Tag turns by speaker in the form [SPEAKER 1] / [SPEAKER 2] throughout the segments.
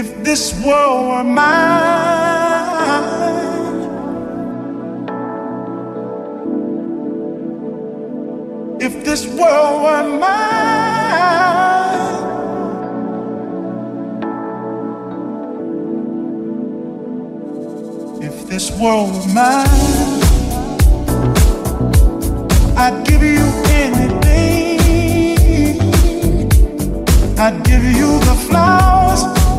[SPEAKER 1] If this world were mine, if this world were mine, if this world were mine, I'd give you anything. I'd give you the flowers.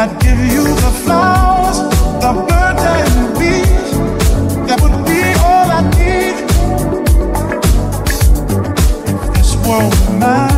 [SPEAKER 1] I'd give you the flowers, the birds and bees. That would be all I need. If this world were mine.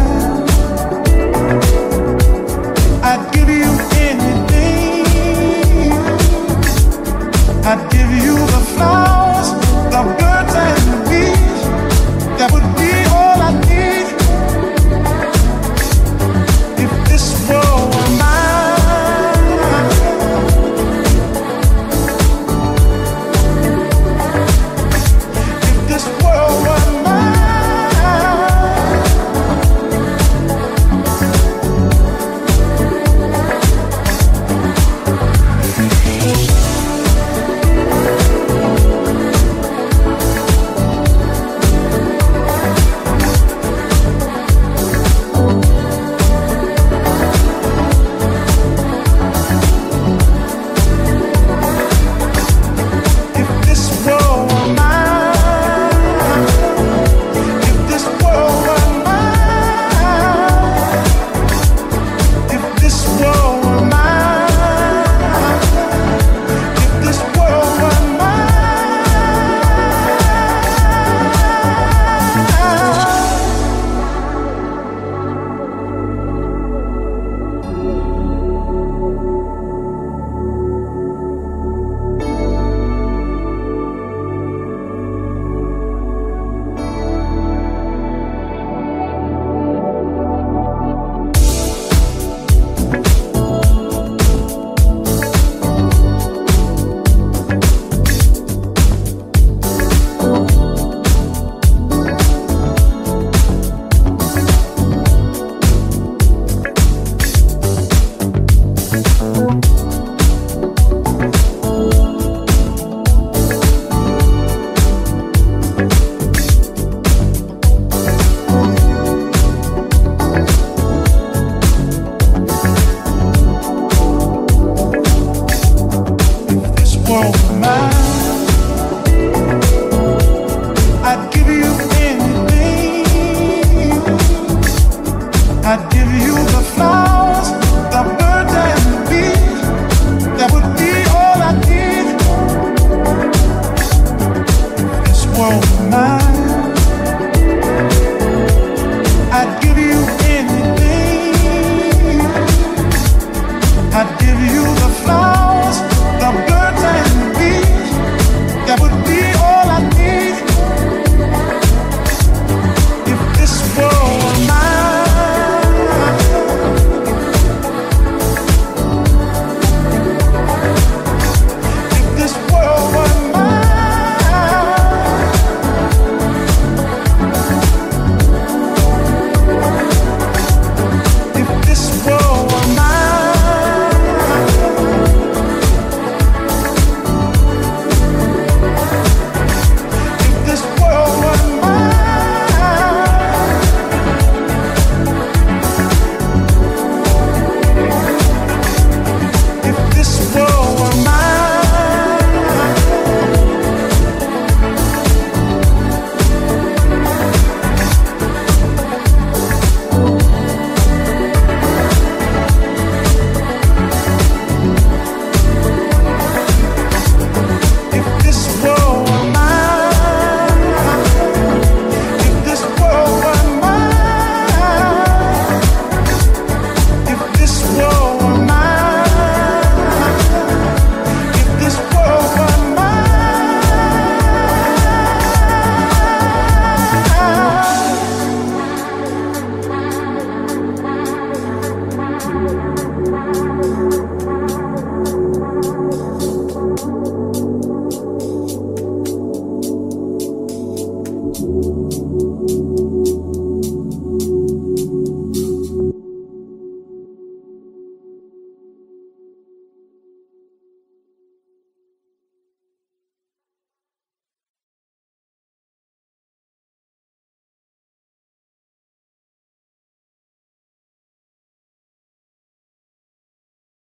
[SPEAKER 1] you.